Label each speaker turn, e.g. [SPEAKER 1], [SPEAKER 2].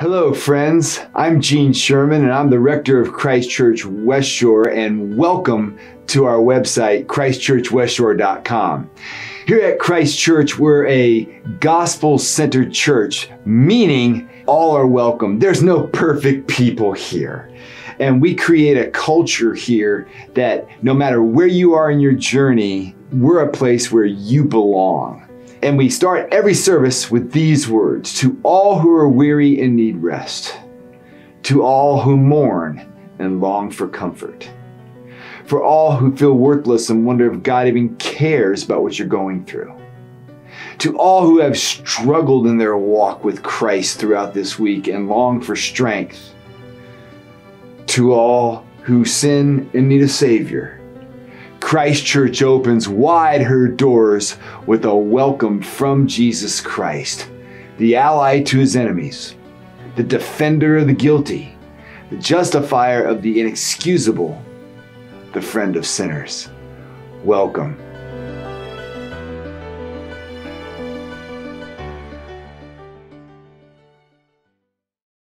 [SPEAKER 1] Hello, friends. I'm Gene Sherman, and I'm the rector of Christ Church Westshore, and welcome to our website, christchurchwestshore.com. Here at Christ Church, we're a gospel centered church, meaning all are welcome. There's no perfect people here. And we create a culture here that no matter where you are in your journey, we're a place where you belong. And we start every service with these words To all who are weary and need rest, to all who mourn and long for comfort, for all who feel worthless and wonder if God even cares about what you're going through, to all who have struggled in their walk with Christ throughout this week and long for strength, to all who sin and need a Savior Christ Church opens wide her doors with a welcome from Jesus Christ, the ally to his enemies, the defender of the guilty, the justifier of the inexcusable, the friend of sinners. Welcome